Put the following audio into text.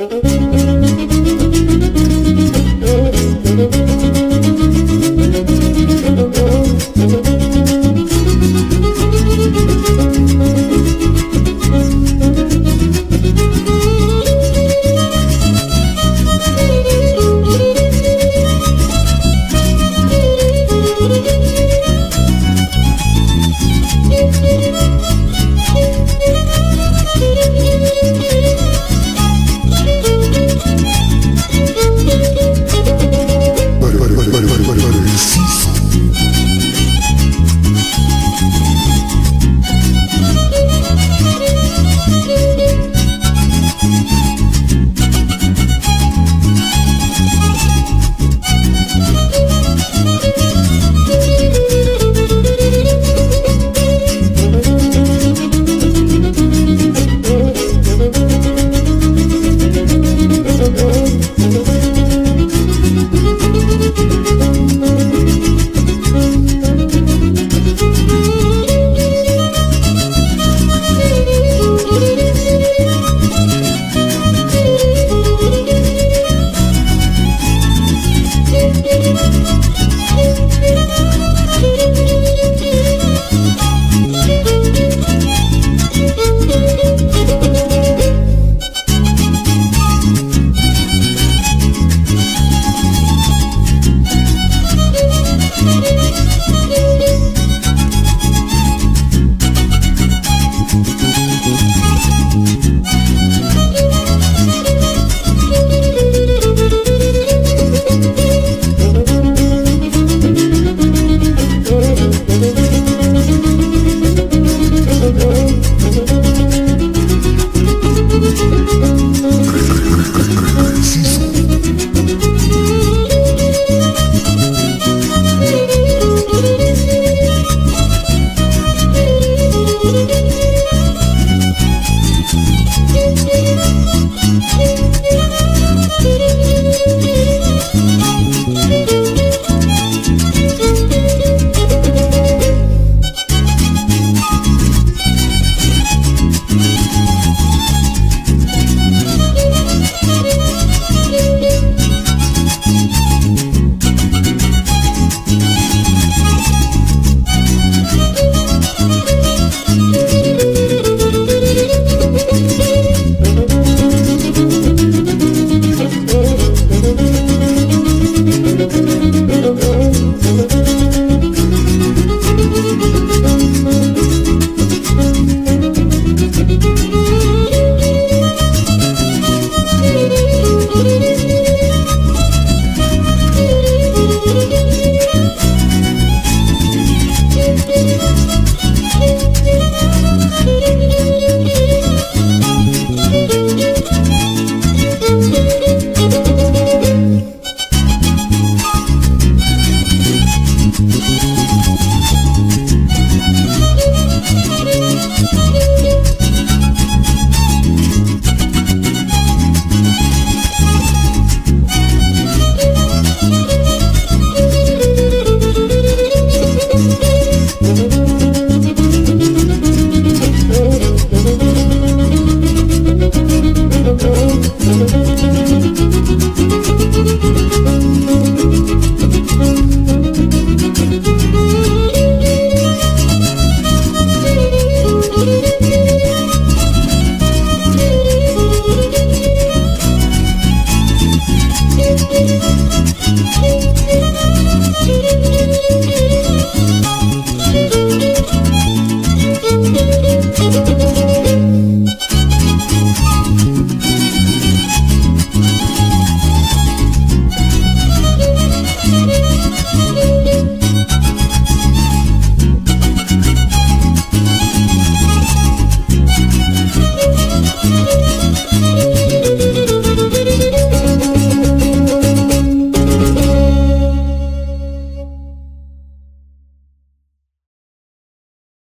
you. Mm-hmm.